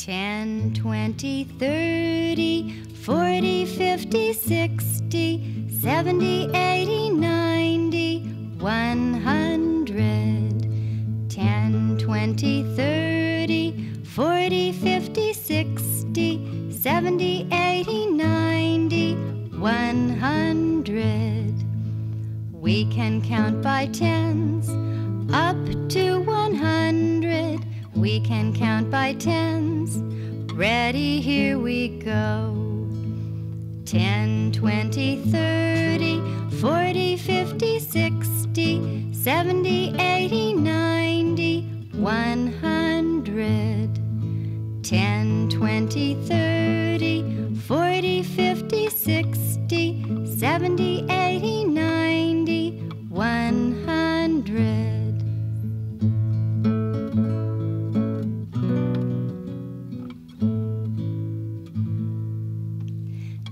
10, 20, 30, 40, 50, 60, 70, 80, 90, 100. 10, 20, 30, 40, 50, 60, 70, 80, 90, 100. We can count by tens up to 100. We can count by tens. Ready, here we go. 10, 20, 30, 40, 50, 60, 70, 80, 90, 100. 10, 20, 30,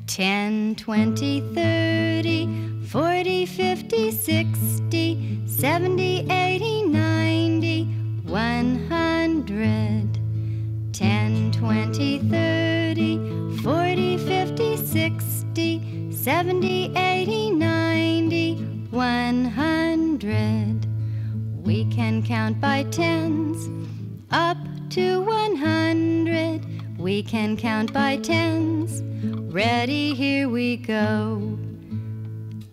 10, 20, 30, 40, 50, 60, 70, 80, 90, 100. 10, 20, 30, 40, 50, 60, 70, 80, 90, 100. We can count by tens up to 100. We can count by tens. Ready, here we go.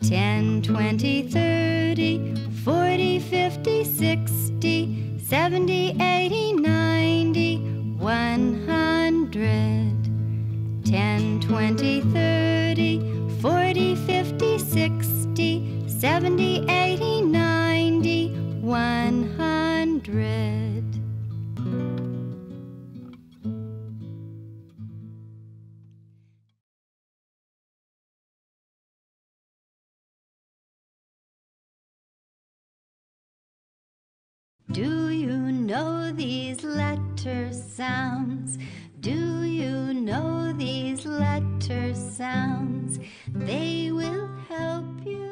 10, 20, 30, 40, 50, 60, 70, 80, 90, 100. 10, 20, 30, 40, 50, 60, 70, 80, Do you know these letter sounds? Do you know these letter sounds? They will help you